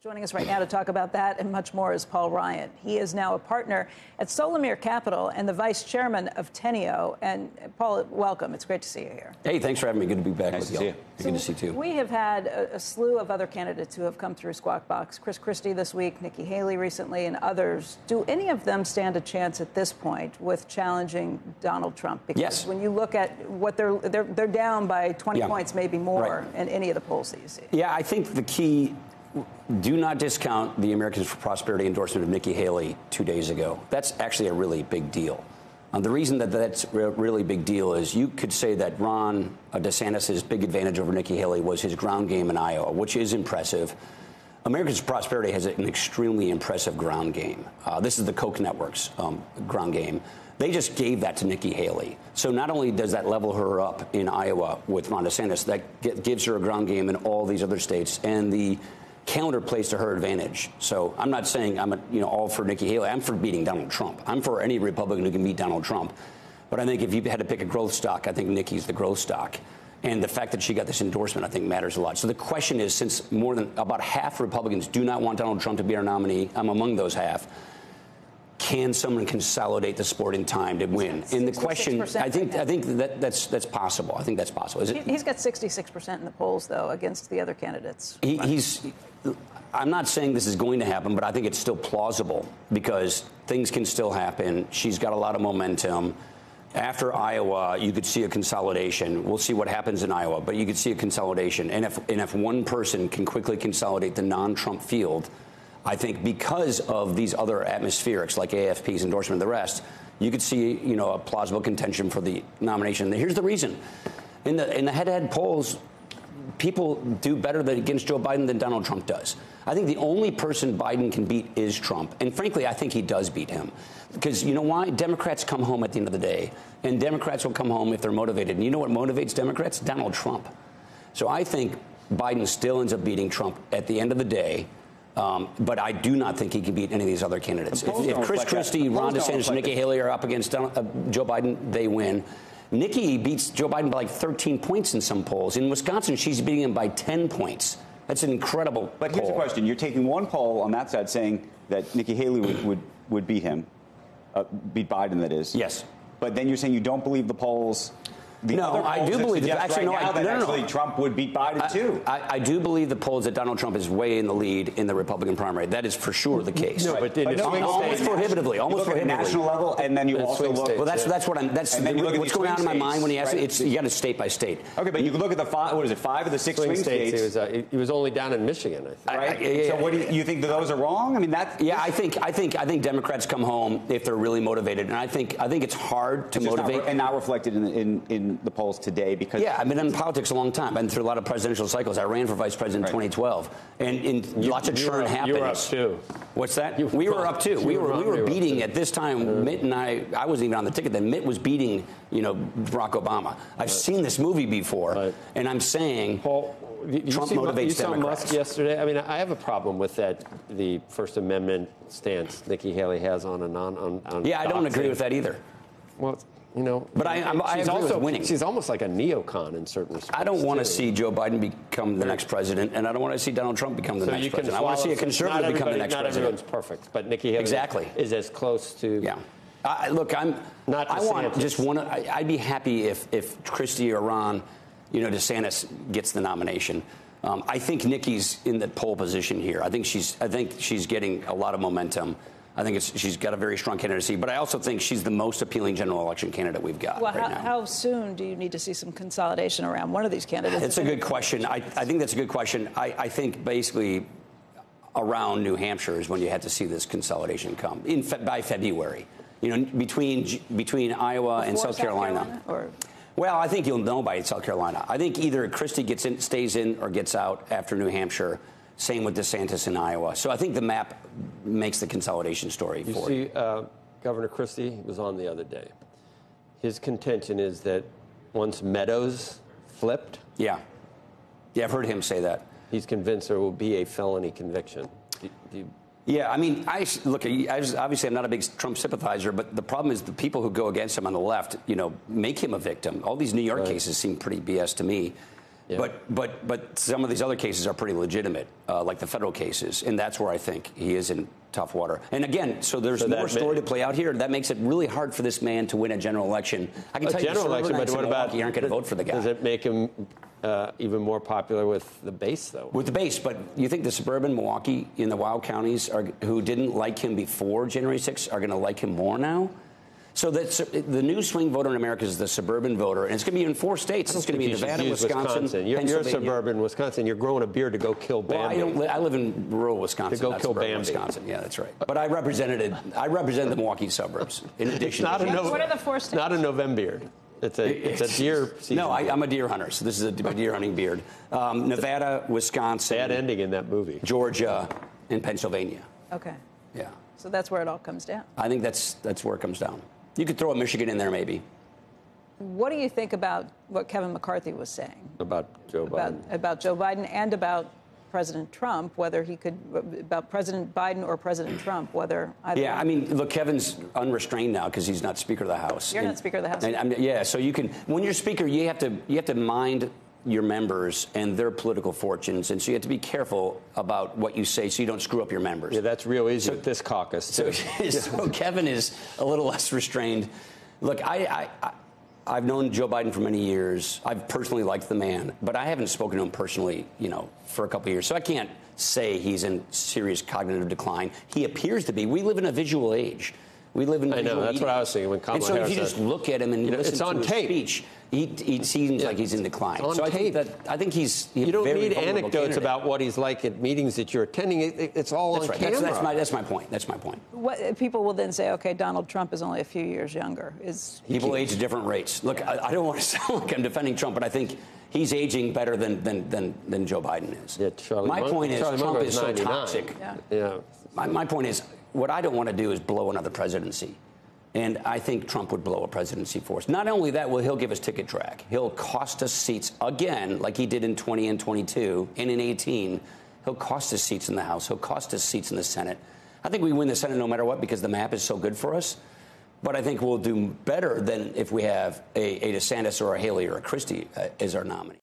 Joining us right now to talk about that and much more is Paul Ryan. He is now a partner at Solamere Capital and the vice chairman of Teneo. And Paul, welcome. It's great to see you here. Hey, thanks for having me. Good to be back nice with you. So Good to see you too. We have had a, a, slew of other candidates who have come through Squawk Box. Chris Christie this week, Nikki Haley recently, and others. Do any of them stand a chance at this point with challenging Donald Trump? Because yes. when you look at what they're they're, they're down by 20 yeah. points, maybe more, right. in any of the polls that you see. Yeah, I think the key do not discount the Americans for Prosperity endorsement of Nikki Haley two days ago. That's actually a really big deal. Um, the reason that that's a really big deal is you could say that Ron DeSantis' big advantage over Nikki Haley was his ground game in Iowa, which is impressive. Americans for Prosperity has an extremely impressive ground game. Uh, this is the Koch Network's um, ground game. They just gave that to Nikki Haley. So not only does that level her up in Iowa with Ron DeSantis, that gives her a ground game in all these other states. And the calendar plays to her advantage. So I'm not saying I'm a, you know all for Nikki Haley. I'm for beating Donald Trump. I'm for any Republican who can beat Donald Trump. But I think if you had to pick a growth stock, I think Nikki's the growth stock. And the fact that she got this endorsement, I think, matters a lot. So the question is, since more than about half Republicans do not want Donald Trump to be our nominee, I'm among those half can someone consolidate the sport in time to win? And the question, I think, I think that that's that's possible. I think that's possible. Is it, he's got 66 percent in the polls, though, against the other candidates. He, he's. I'm not saying this is going to happen, but I think it's still plausible because things can still happen. She's got a lot of momentum. After Iowa, you could see a consolidation. We'll see what happens in Iowa, but you could see a consolidation. And if and if one person can quickly consolidate the non-Trump field I think because of these other atmospherics like AFP's endorsement and the rest, you could see you know a plausible contention for the nomination. Here's the reason: in the in the head-to-head polls, people do better against Joe Biden than Donald Trump does. I think the only person Biden can beat is Trump, and frankly, I think he does beat him. Because you know why? Democrats come home at the end of the day, and Democrats will come home if they're motivated. And you know what motivates Democrats? Donald Trump. So I think Biden still ends up beating Trump at the end of the day. Um, but I do not think he can beat any of these other candidates. If, if, Chris Christie, Ron DeSantis, Nikki Haley are up against uh, Joe Biden, they win. Nikki beats Joe Biden by like 13 points in some polls. In Wisconsin, she's beating him by 10 points. That's an incredible. But here's poll. the question: You're taking one poll on that side saying that Nikki Haley would would, would beat him, uh, beat Biden, that is. Yes. But then you're saying you don't believe the polls the no, I do believe that. Actually, right no, I, no, no, actually Trump would beat Biden I, too. I, I, do believe the polls that Donald Trump is way in the lead in the Republican primary. That is for sure the case. No, but, but no, almost prohibitively, almost prohibitively. national level, and then you also look. Well, that's that's what I'm. That's what's going on in my mind when he asks. Right? It's you got to state by state. Okay, but you can look at the five. What is it? Five of the six swing, swing states. states. He was, uh, he was only down in Michigan. I think. Right. Yeah, so what do you, you, think that those are wrong? I mean, that. Yeah, I think I think I think Democrats come home if they're really motivated, and I think I think it's hard to motivate and not reflected in in in the polls today because yeah, I've been in politics a long time. I've been through a lot of presidential cycles. I ran for vice president right. in 2012, and, and you, lots of churn were, happens. You were up too. What's that? You, we were up too. We were we were beating at this time. Uh-huh. Mitt and I. I wasn't even on the ticket. Then Mitt was beating you know Barack Obama. I've right. seen this movie before, right. and I'm saying. Paul, you Trump see, motivates you saw Democrats. Musk yesterday. I mean, I have a problem with that. The First Amendment stance Nikki Haley has on a non on. on yeah, I don't agree with that either. Well, you know, but I, I'm, I she's also winning. She's almost like a neocon in certain respects. I don't want to see Joe Biden become the next president, and I don't want to see Donald Trump become the so next president. I want to see a conservative become the next not president. Not everyone's perfect, but Nikki Haley exactly. is as close to. Yeah. I, look, I'm. Not. I want just one. I'd be happy if if Christie or Ron, you know, DeSantis gets the nomination. Um, I think Nikki's in the pole position here. I think she's. I think she's getting a lot of momentum. I think she's got a very strong candidacy, but I also think she's the most appealing general election candidate we've got well, right how, now. how soon do you need to see some consolidation around one of these candidates? It's a good question. I, I think that's a good question. I, I, think basically around New Hampshire is when you had to see this consolidation come in fe- by February. You know, between between Iowa Before and South, South Carolina. Carolina or? Well, I think you'll know by South Carolina. I think either Christie gets in, stays in, or gets out after New Hampshire. Same with DeSantis in Iowa. So I think the map makes the consolidation story you for see, uh, Governor Christie was on the other day. His contention is that once Meadows flipped. Yeah. Yeah, I've heard him say that. He's convinced there will be a felony conviction. Do, do you, yeah, I mean, I look. I was, obviously, I'm not a big Trump sympathizer, but the problem is the people who go against him on the left, you know, make him a victim. All these New York right. cases seem pretty BS to me. Yeah. But but but some of these other cases are pretty legitimate, uh, like the federal cases, and that's where I think he is in tough water. And again, so there's So more story to play out here. That makes it really hard for this man to win a general election. I can A tell you, general the election, but what about Milwaukee aren't going to vote for the guy. Does it make him uh, even more popular with the base, though? With the base, but you think the suburban Milwaukee in the wild counties are, who didn't like him before January 6th are going to like him more now? So that the new swing voter in America is the suburban voter, and it's going to be in four states. It's going to be Nevada, use Wisconsin, You're, you're Pennsylvania. suburban Wisconsin. You're growing a beard to go kill Bambi. Well, I, don't, li- I live in rural Wisconsin. To go kill suburban Bambi. Wisconsin. Yeah, that's right. But I represented I represented the Milwaukee suburbs. In addition, not to a no, What are the four it's Not a November beard. It's a it's a deer season. No, I, I'm a deer hunter, so this is a deer hunting beard. Um, Nevada, Wisconsin, bad ending in that movie. Georgia, and Pennsylvania. Okay. Yeah. So that's where it all comes down. I think that's that's where it comes down. You could throw a Michigan in there, maybe. What do you think about what Kevin McCarthy was saying About Joe about, Biden. about Joe Biden and about President Trump, whether he could, about President Biden or President Trump, whether either. Yeah, I mean, look, Kevin's unrestrained now because he's not Speaker of the House. You're not Speaker of the House. And, I mean, yeah, so you can, when you're Speaker, you have to you have to mind your members and their political fortunes, and so you have to be careful about what you say so you don't screw up your members. Yeah, that's real easy with this caucus. So, so Kevin is a little less restrained. Look, I, I, I, I've known Joe Biden for many years. I've personally liked the man, but I haven't spoken to him personally, you know, for a couple of years. So I can't say he's in serious cognitive decline. He appears to be. We live in a visual age. We live in. I know, visual that's what. I was thinking when Kamala And so if Harris you just look at him and You know, listen it's to on his tape. speech, he, he seems Yeah. like he's in decline. It's on so I tape. think that I think he's. you don't very need anecdotes candidate. about what he's like at meetings that you're attending. It, it- it's all That's on right. camera. That's, that's my that's my point. That's my point. What, people will then say, okay, Donald Trump is only a few years younger. Is People age at different rates. Look, I, I don't want to sound like I'm defending Trump, but I think he's aging better than than than, than Joe Biden is. Yeah, Charlie my Munger- point is Charlie Trump Munger is was so toxic. Yeah. Yeah. My, my point is what I don't want to do is blow another presidency. And I think Trump would blow a presidency for us. Not only that, well, he'll give us ticket track. He'll cost us seats again, like he did in 20 and 22 and in 18. He'll cost us seats in the House. He'll cost us seats in the Senate. I think we win the Senate no matter what because the map is so good for us. But I think we'll do better than if we have a, a DeSantis or a Haley or a Christie uh, as our nominee.